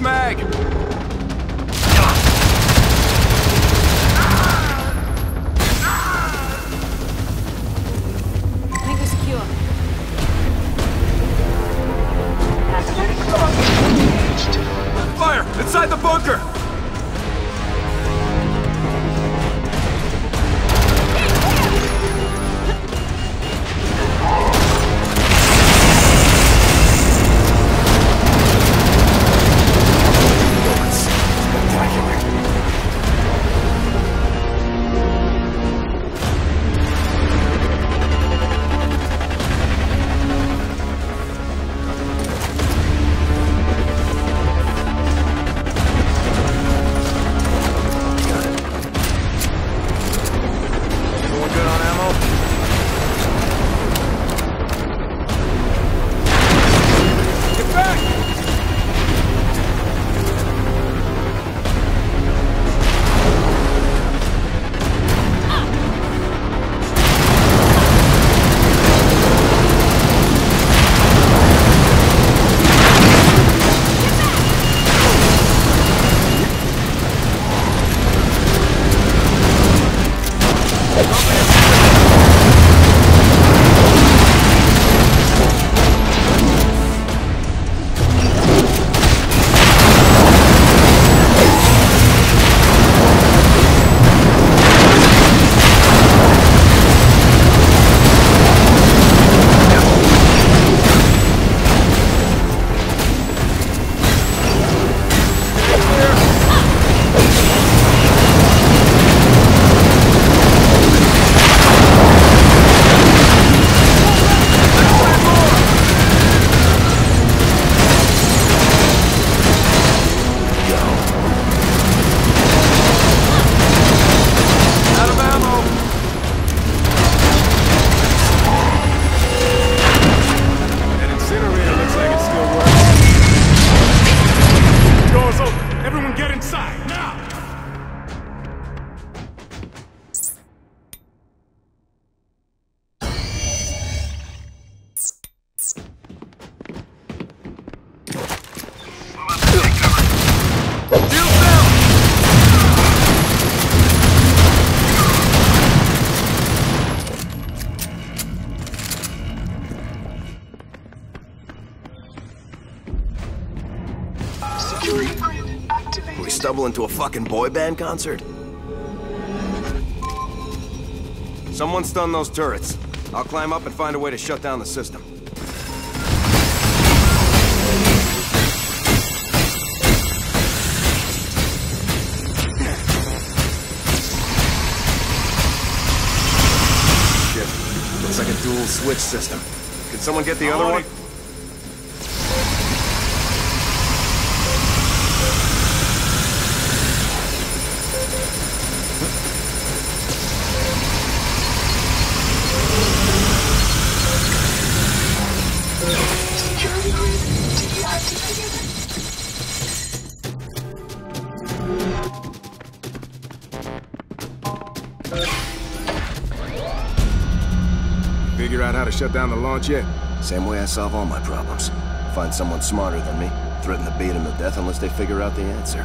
Mag! Stumble into a fucking boy band concert? Someone stun those turrets. I'll climb up and find a way to shut down the system. Shit. Looks like a dual switch system. Could someone get the other On one? it. Figure out how to shut down the launch yet? Same way I solve all my problems. Find someone smarter than me, threaten to beat him to death unless they figure out the answer.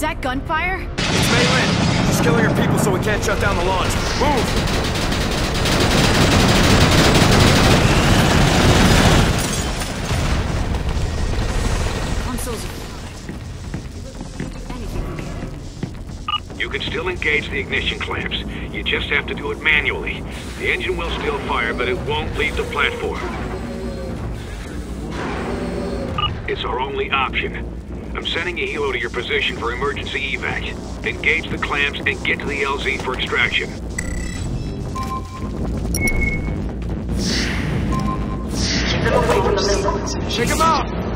Is that gunfire? It's Mei Lin. She's killing her people so we can't shut down the launch. Move! Consoles are fine. Anything from here. You can still engage the ignition clamps. You just have to do it manually. The engine will still fire, but it won't leave the platform. It's our only option. I'm sending a helo to your position for emergency evac. Engage the clamps and get to the LZ for extraction. Keep them away from the missiles. Shake him out!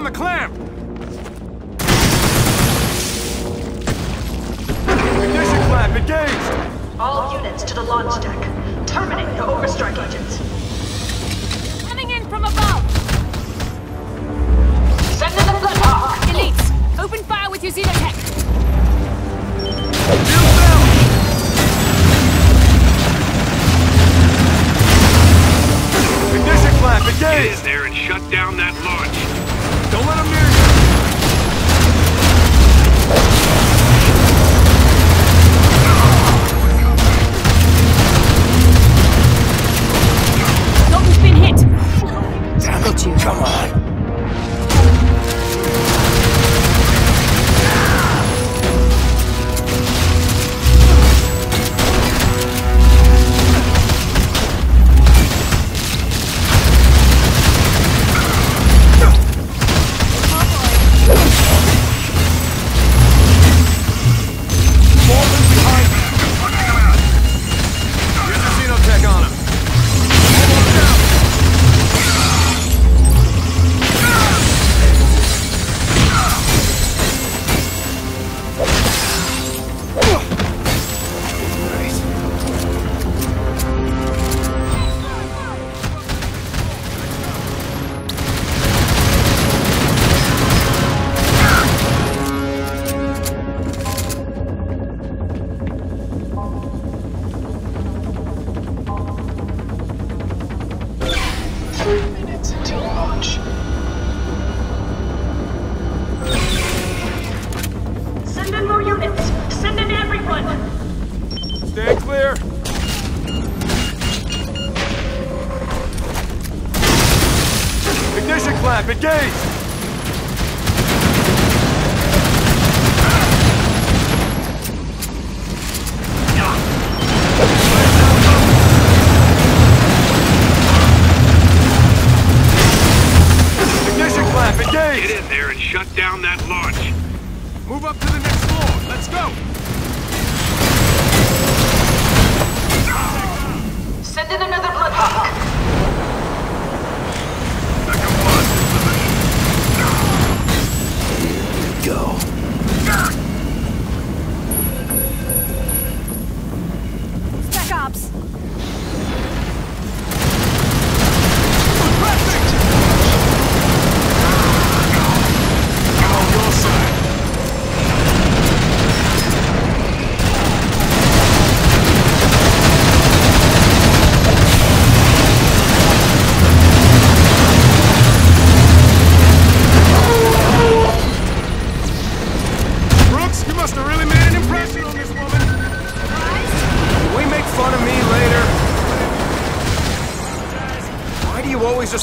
On the clamp. Ignition clamp engaged! All units to the launch deck. Terminate the overstrike agents. Coming in from above! Send in the Bloothawk. Ah, Elites, open fire with your Xenotech! Shields down! Ignition clamp Get in there and shut down that launch. Engaged!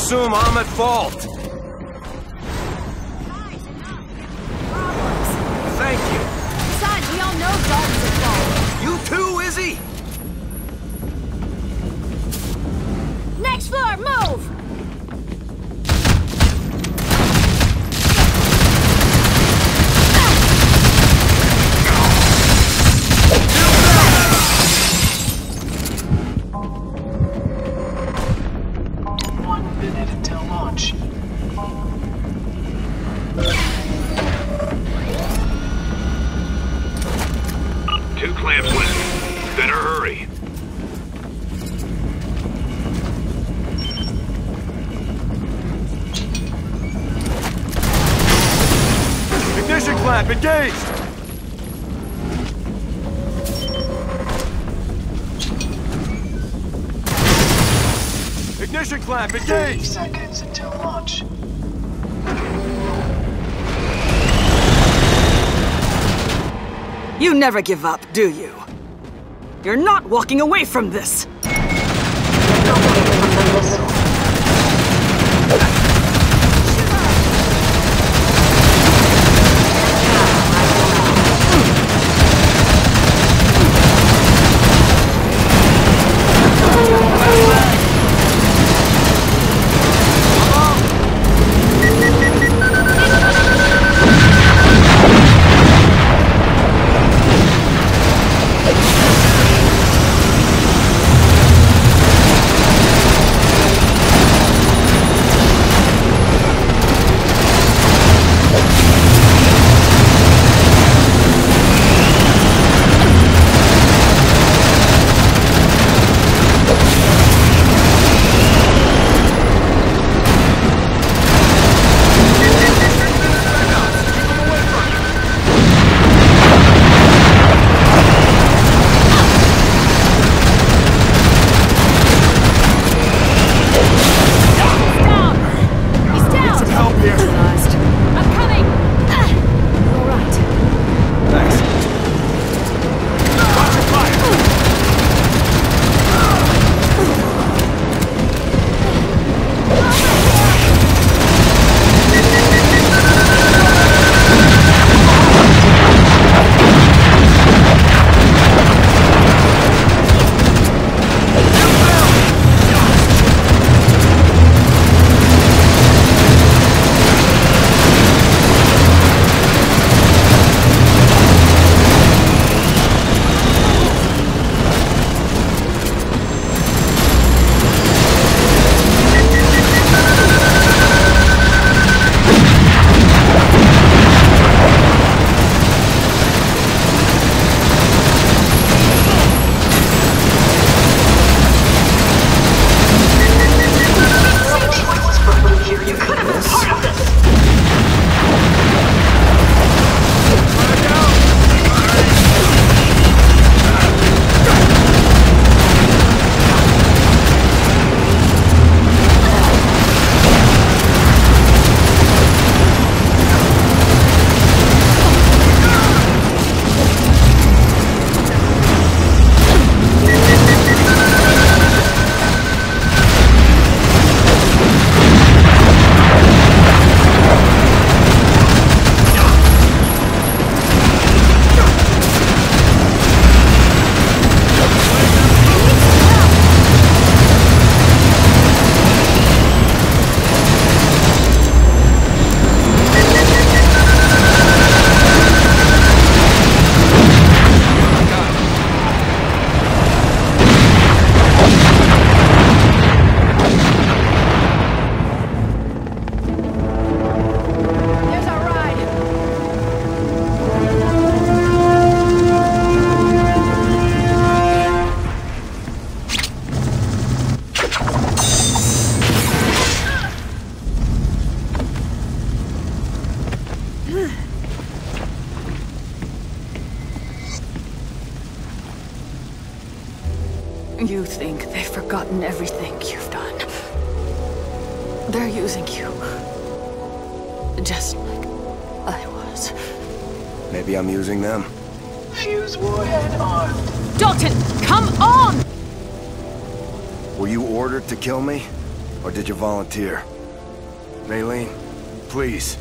Assume I'm at fault? Ignition clamp engaged! Ignition clamp 30 engaged! seconds until launch. You never give up, do you? You're not walking away from this! Just like I was. Maybe I'm using them. Fuse warhead armed. Dalton, come on! Were you ordered to kill me? Or did you volunteer? Mei Lin, please.